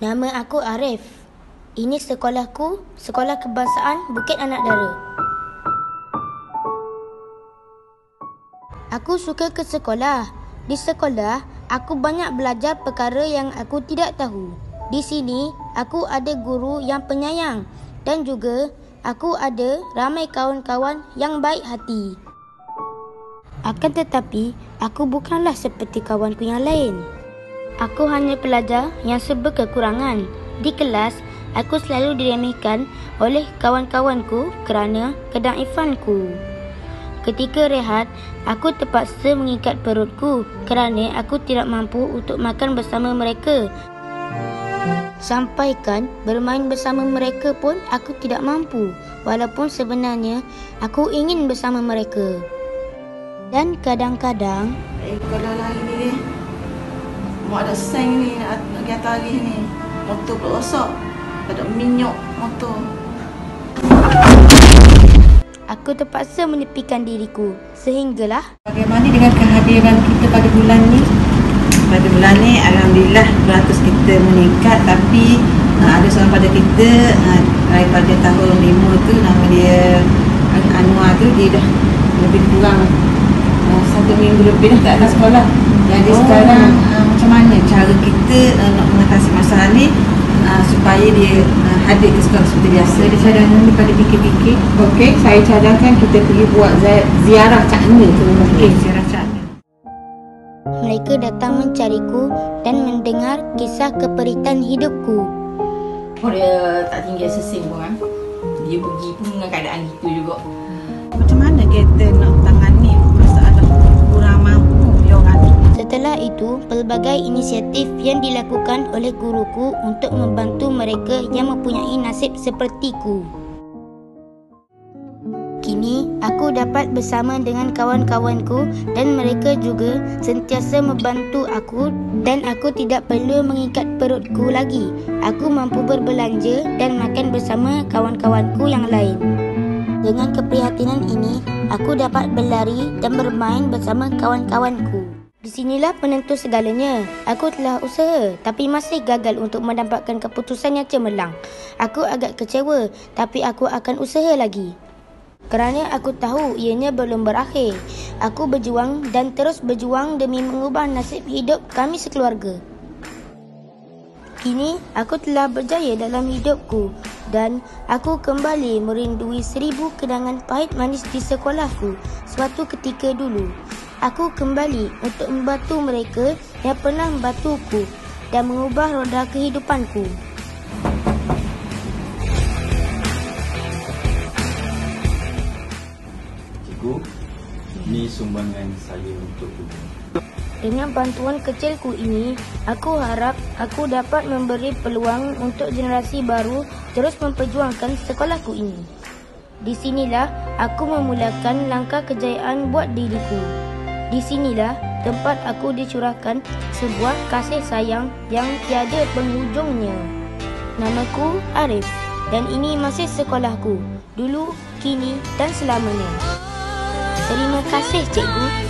Nama aku Arif. Ini sekolahku, Sekolah Kebangsaan Bukit Anak Dara. Aku suka ke sekolah. Di sekolah, aku banyak belajar perkara yang aku tidak tahu. Di sini, aku ada guru yang penyayang dan juga aku ada ramai kawan-kawan yang baik hati. Akan tetapi, aku bukanlah seperti kawanku yang lain. Aku hanya pelajar yang serba kekurangan. Di kelas, aku selalu diremehkan oleh kawan-kawanku kerana kedaifanku. Ketika rehat, aku terpaksa mengikat perutku kerana aku tidak mampu untuk makan bersama mereka. Sampaikan bermain bersama mereka pun aku tidak mampu walaupun sebenarnya aku ingin bersama mereka. Dan kadang-kadang Eh, kalau lari Mau ada seng ni pergi atas lagi ni. Motor pula rosak. Ada minyak motor. aku terpaksa menepikan diriku sehinggalah Bagaimana dengan kehadiran kita pada bulan ni? Pada bulan ni Alhamdulillah beratus kita meningkat tapi uh, ada seorang pada kita uh, daripada tahun 5 tu nama dia An- Anwar tu dia dah lebih kurang uh, satu minggu lebih dah tak ada sekolah. Jadi oh. sekarang uh, cara kita uh, nak mengatasi masalah ni uh, supaya dia uh, hadir ke sekolah seperti biasa. Ada cadangan daripada fikir-fikir. Okey, saya cadangkan kita pergi buat zi- ziarah Cak Ne ke rumah Okey, saya rasa mereka datang mencariku dan mendengar kisah keperitan hidupku. Oh dia tak tinggal sesing pun kan Dia pergi pun dengan keadaan gitu juga Macam mana kita nak tangani pelbagai inisiatif yang dilakukan oleh guruku untuk membantu mereka yang mempunyai nasib sepertiku. Kini, aku dapat bersama dengan kawan-kawanku dan mereka juga sentiasa membantu aku dan aku tidak perlu mengikat perutku lagi. Aku mampu berbelanja dan makan bersama kawan-kawanku yang lain. Dengan keprihatinan ini, aku dapat berlari dan bermain bersama kawan-kawanku. Di sinilah penentu segalanya. Aku telah usaha tapi masih gagal untuk mendapatkan keputusan yang cemerlang. Aku agak kecewa tapi aku akan usaha lagi. Kerana aku tahu ianya belum berakhir. Aku berjuang dan terus berjuang demi mengubah nasib hidup kami sekeluarga. Kini aku telah berjaya dalam hidupku dan aku kembali merindui seribu kenangan pahit manis di sekolahku suatu ketika dulu. Aku kembali untuk membantu mereka yang pernah membantuku dan mengubah roda kehidupanku. Cikgu, ini sumbangan saya untuk ibu. Dengan bantuan kecilku ini, aku harap aku dapat memberi peluang untuk generasi baru terus memperjuangkan sekolahku ini. Di sinilah aku memulakan langkah kejayaan buat diriku. Di sinilah tempat aku dicurahkan sebuah kasih sayang yang tiada penghujungnya. Namaku Arif dan ini masih sekolahku. Dulu, kini dan selamanya. Terima kasih cikgu